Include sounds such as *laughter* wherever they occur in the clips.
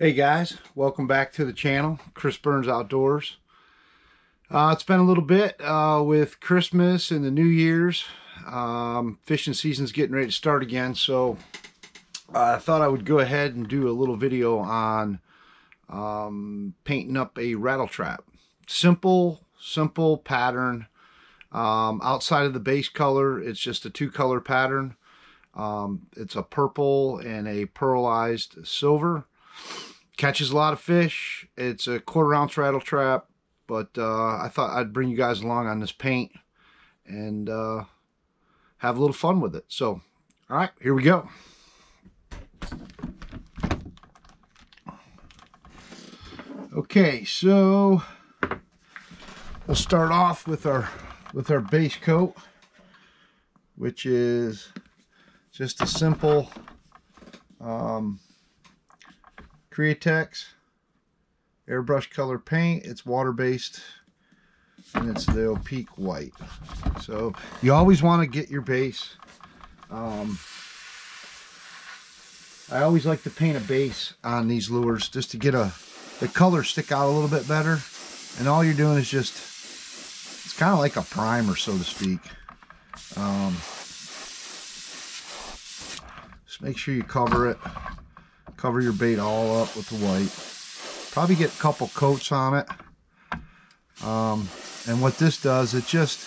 Hey guys, welcome back to the channel, Chris Burns Outdoors. Uh, it's been a little bit uh, with Christmas and the New Year's. Um, fishing season's getting ready to start again, so I thought I would go ahead and do a little video on um, painting up a rattle trap. Simple, simple pattern. Um, outside of the base color, it's just a two color pattern. Um, it's a purple and a pearlized silver. Catches a lot of fish. It's a quarter ounce rattle trap, but uh, I thought I'd bring you guys along on this paint and uh, have a little fun with it. So, all right, here we go. Okay, so we'll start off with our with our base coat, which is just a simple um, Createx airbrush color paint. It's water based and it's the opaque white. So you always want to get your base. Um, I always like to paint a base on these lures just to get a the color stick out a little bit better. And all you're doing is just it's kind of like a primer, so to speak. Um, just make sure you cover it. Cover your bait all up with the white. Probably get a couple coats on it. Um, and what this does, it just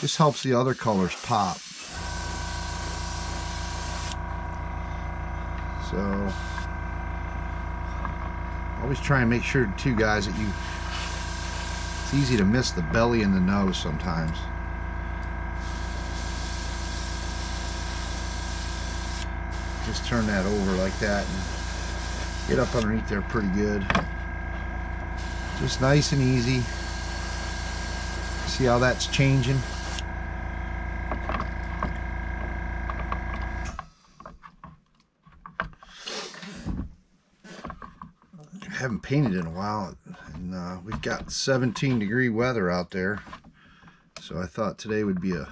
just helps the other colors pop. So always try and make sure too guys that you it's easy to miss the belly and the nose sometimes. Just turn that over like that and get up underneath there pretty good. Just nice and easy. See how that's changing? I haven't painted in a while and uh, we've got 17 degree weather out there so I thought today would be a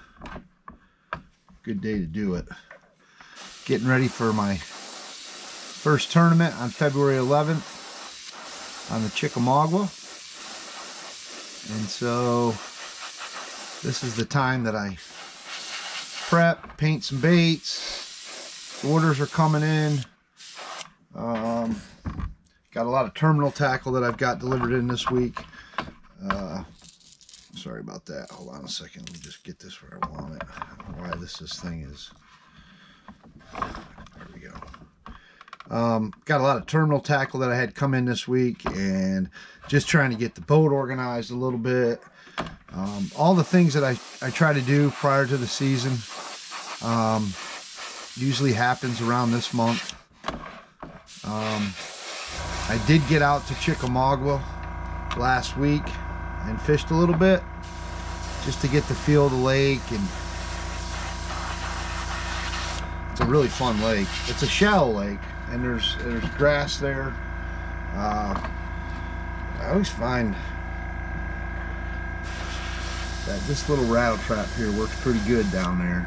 good day to do it getting ready for my first tournament on February 11th on the Chickamauga. And so this is the time that I prep, paint some baits. Orders are coming in. Um, got a lot of terminal tackle that I've got delivered in this week. Uh, sorry about that. Hold on a second. Let me just get this where I want it. why this, this thing is there we go. Um, got a lot of terminal tackle that I had come in this week and just trying to get the boat organized a little bit. Um, all the things that I, I try to do prior to the season um, usually happens around this month. Um, I did get out to Chickamauga last week and fished a little bit just to get the feel of the lake and it's a really fun lake. It's a shallow lake, and there's there's grass there. Uh, I always find that this little rattle trap here works pretty good down there.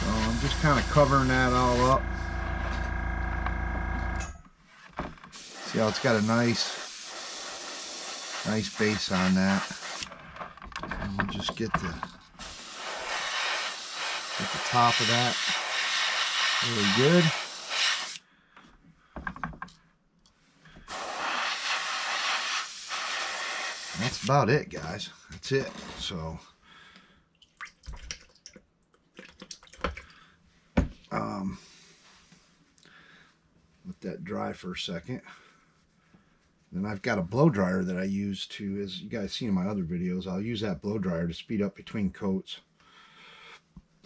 So I'm just kind of covering that all up. See how it's got a nice, nice base on that. And we'll just get the at the top of that. Really good. That's about it, guys. That's it. So, um, let that dry for a second. Then I've got a blow dryer that I use to, as you guys see in my other videos, I'll use that blow dryer to speed up between coats.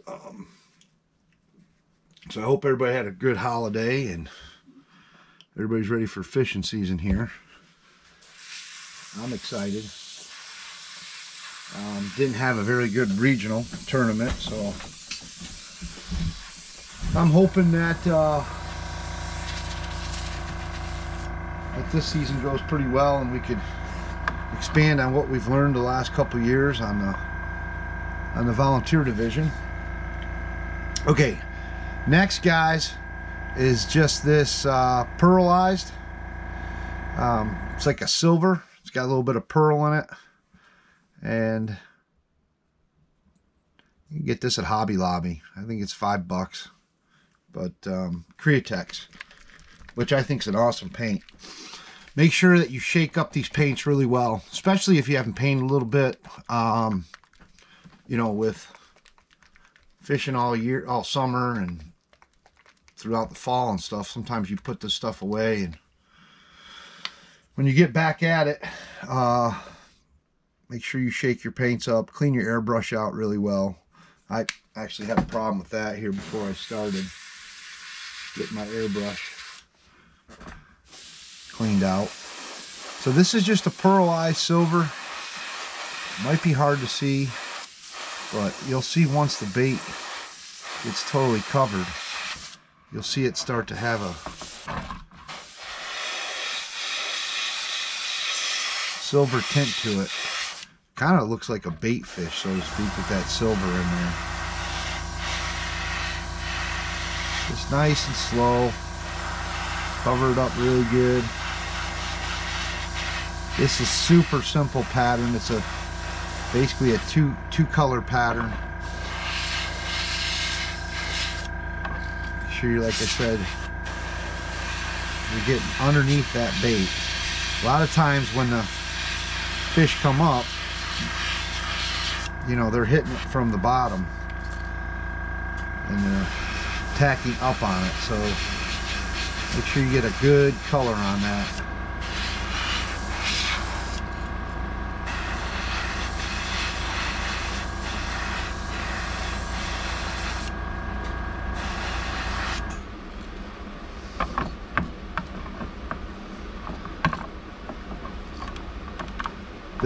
Um, so I hope everybody had a good holiday and everybody's ready for fishing season here. I'm excited. Um, didn't have a very good regional tournament, so I'm hoping that uh, that this season goes pretty well and we could expand on what we've learned the last couple years on the on the volunteer division. Okay, Next, guys, is just this uh, pearlized. Um, it's like a silver. It's got a little bit of pearl in it. And you can get this at Hobby Lobby. I think it's five bucks. But um, Createx, which I think is an awesome paint. Make sure that you shake up these paints really well, especially if you haven't painted a little bit. Um, you know, with fishing all year, all summer, and throughout the fall and stuff. Sometimes you put this stuff away, and when you get back at it, uh, make sure you shake your paints up, clean your airbrush out really well. I actually had a problem with that here before I started getting my airbrush cleaned out. So this is just a pearlized silver. Might be hard to see, but you'll see once the bait gets totally covered, you'll see it start to have a silver tint to it kind of looks like a bait fish, so to speak, with that silver in there. Just nice and slow. Cover it up really good. This is super simple pattern. It's a basically a two two color pattern. Make sure you, like I said, you're getting underneath that bait. A lot of times when the fish come up, you know, they're hitting it from the bottom and they're tacking up on it. So make sure you get a good color on that.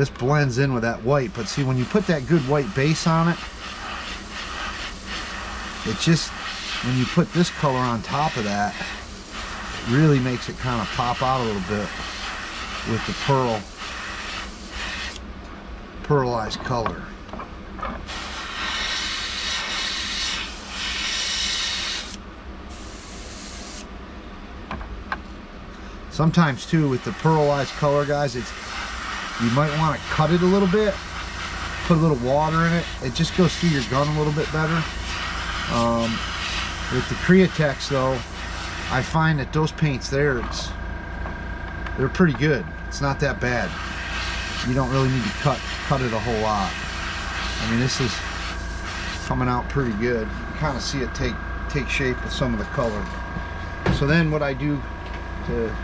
This blends in with that white but see when you put that good white base on it it just when you put this color on top of that really makes it kind of pop out a little bit with the pearl pearlized color. Sometimes too with the pearlized color guys it's you might want to cut it a little bit put a little water in it. It just goes through your gun a little bit better. Um, with the Createx though I find that those paints there it's they're pretty good. It's not that bad. You don't really need to cut cut it a whole lot. I mean this is coming out pretty good. You kind of see it take take shape with some of the color. So then what I do to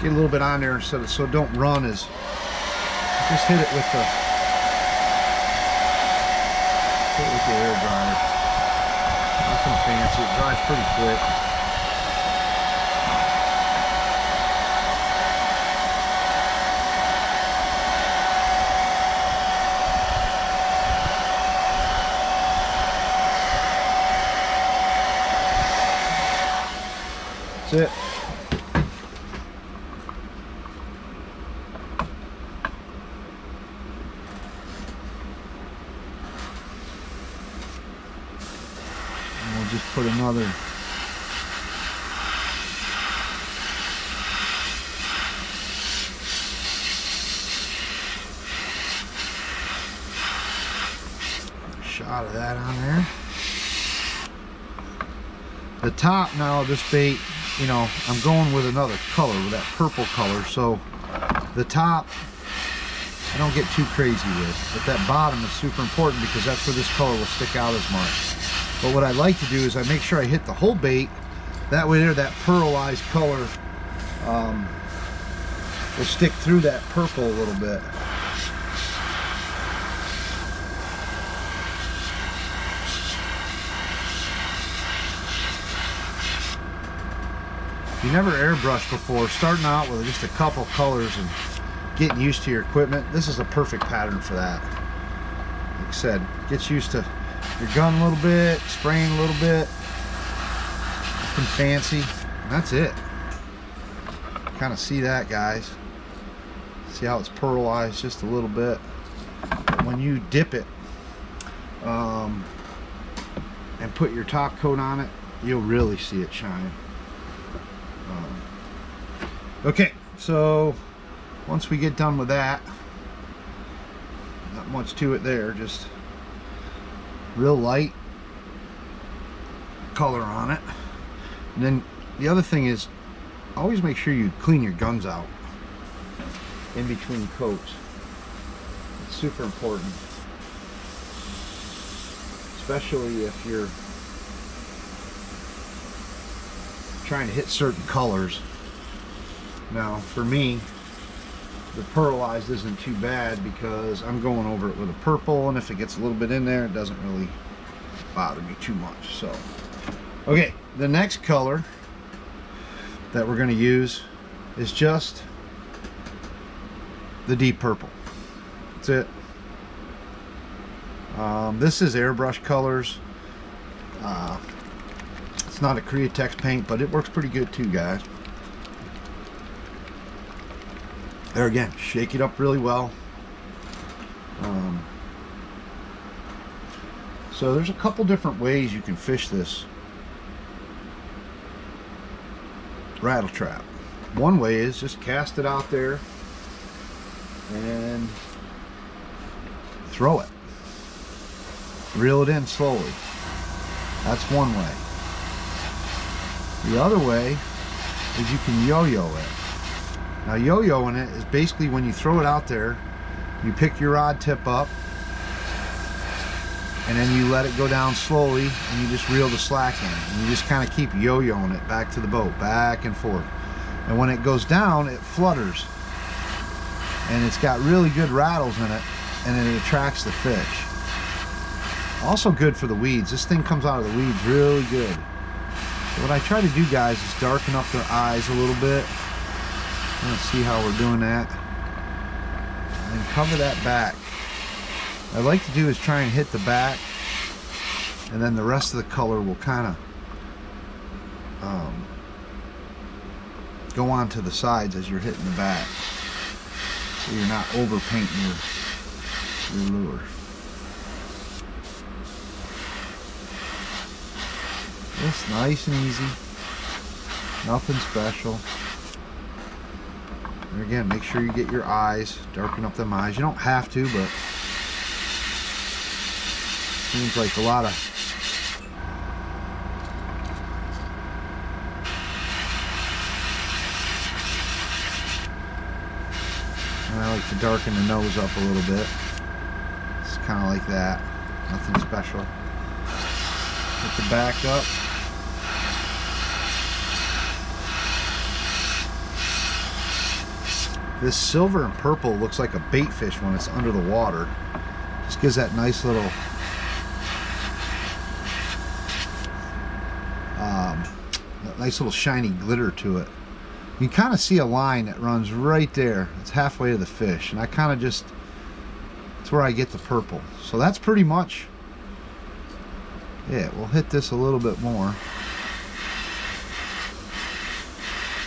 get a little bit on there so, so don't run is just hit it with the hit it with the air dryer. Nothing fancy. It dries pretty quick. That's it. Another shot of that on there. The top now this bait, you know, I'm going with another color, with that purple color. So the top, I don't get too crazy with. But that bottom is super important because that's where this color will stick out as much. But what I like to do is I make sure I hit the whole bait. That way there, that pearlized color um, will stick through that purple a little bit. If you never airbrushed before, starting out with just a couple colors and getting used to your equipment, this is a perfect pattern for that. Like I said, gets used to your gun a little bit, spraying a little bit, nothing fancy. that's it. Kind of see that, guys. See how it's pearlized just a little bit. When you dip it um, and put your top coat on it, you'll really see it shine. Um, okay, so once we get done with that, not much to it there, just real light color on it. And then the other thing is, always make sure you clean your guns out in between coats. It's super important. Especially if you're trying to hit certain colors. Now, for me, the pearlized isn't too bad because I'm going over it with a purple and if it gets a little bit in there, it doesn't really bother me too much. So, okay, the next color that we're going to use is just the deep purple. That's it. Um, this is airbrush colors. Uh, it's not a Createx paint, but it works pretty good too, guys. There again, shake it up really well. Um, so there's a couple different ways you can fish this rattle trap. One way is just cast it out there and throw it. Reel it in slowly. That's one way. The other way is you can yo-yo it. Now yo-yoing it is basically when you throw it out there, you pick your rod tip up and then you let it go down slowly and you just reel the slack in. And you just kind of keep yo-yoing it back to the boat back and forth. And when it goes down it flutters. And it's got really good rattles in it and it attracts the fish. Also good for the weeds. This thing comes out of the weeds really good. So what I try to do guys is darken up their eyes a little bit let's see how we're doing that and cover that back I like to do is try and hit the back and then the rest of the color will kind of um, go on to the sides as you're hitting the back so you're not over painting your, your lure. It's nice and easy, nothing special. And again, make sure you get your eyes, darken up them eyes. You don't have to, but Seems like a lot of I like to darken the nose up a little bit. It's kind of like that. Nothing special. Put the back up. This silver and purple looks like a bait fish when it's under the water. Just gives that nice little um, nice little shiny glitter to it. You kind of see a line that runs right there. It's halfway to the fish. And I kind of just it's where I get the purple. So that's pretty much it. We'll hit this a little bit more.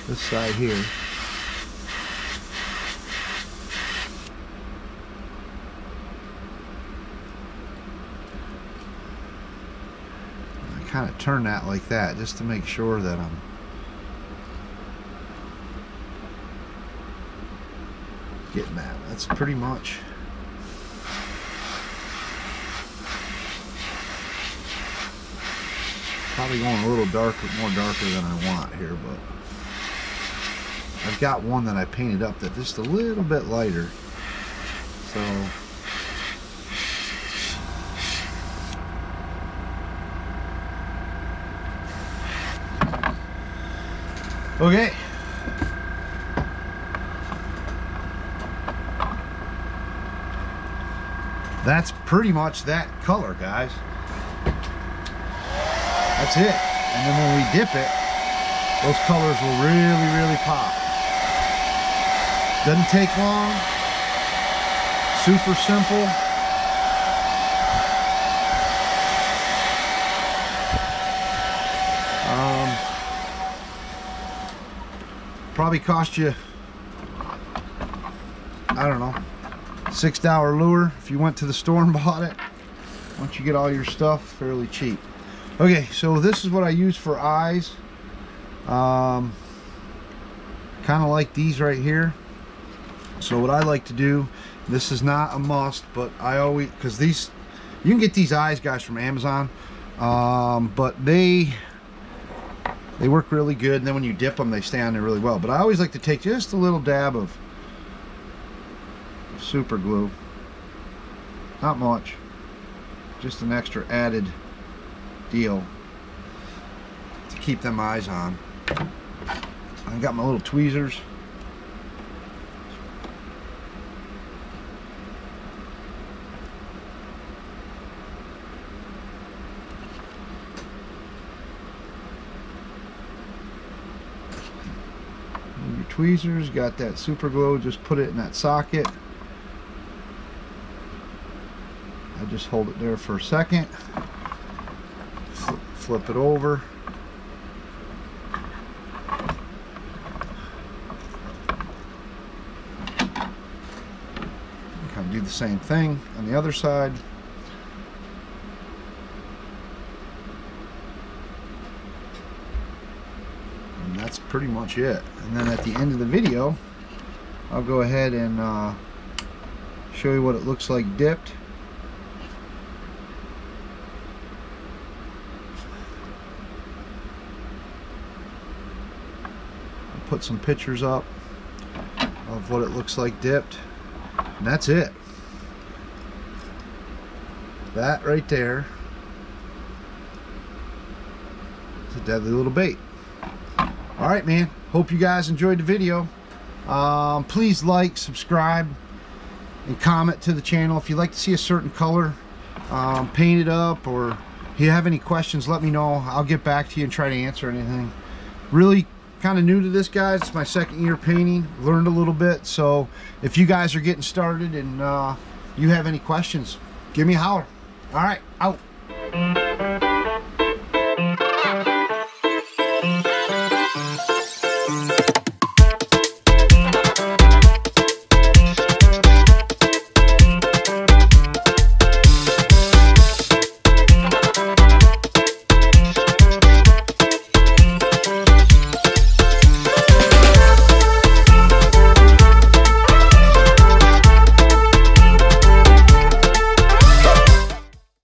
This side here. Turn that like that just to make sure that um, I'm getting that. That's pretty much probably going a little darker, more darker than I want here, but I've got one that I painted up that just a little bit lighter. So Okay. That's pretty much that color, guys. That's it. And then when we dip it, those colors will really, really pop. Doesn't take long. Super simple. Probably cost you, I don't know, six dollar lure if you went to the store and *laughs* bought it. Once you get all your stuff, fairly cheap. Okay, so this is what I use for eyes. Um, kind of like these right here. So what I like to do, this is not a must, but I always, because these, you can get these eyes, guys, from Amazon. Um, but they, they work really good. And then when you dip them, they stay on there really well. But I always like to take just a little dab of super glue. Not much. Just an extra added deal to keep them eyes on. I got my little tweezers. your tweezers, got that super glue, just put it in that socket. I just hold it there for a second, flip it over. Kind of do the same thing on the other side. And that's pretty much it. And then at the end of the video, I'll go ahead and uh, show you what it looks like dipped. I'll put some pictures up of what it looks like dipped. And that's it. That right there is a deadly little bait all right man. Hope you guys enjoyed the video. Um, please like subscribe and comment to the channel. If you'd like to see a certain color um, painted up or if you have any questions let me know. I'll get back to you and try to answer anything. Really kind of new to this guys. It's my second year painting. Learned a little bit. So if you guys are getting started and uh, you have any questions give me a holler. All right out